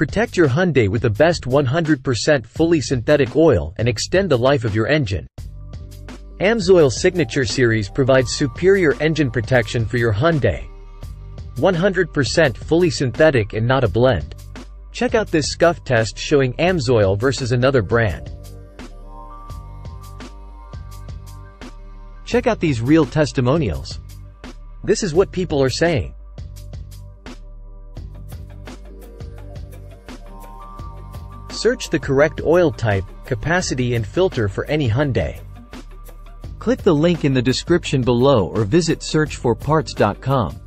Protect your Hyundai with the best 100% fully synthetic oil and extend the life of your engine. AMSOIL Signature Series provides superior engine protection for your Hyundai. 100% fully synthetic and not a blend. Check out this scuff test showing AMSOIL versus another brand. Check out these real testimonials. This is what people are saying. Search the correct oil type, capacity and filter for any Hyundai. Click the link in the description below or visit searchforparts.com.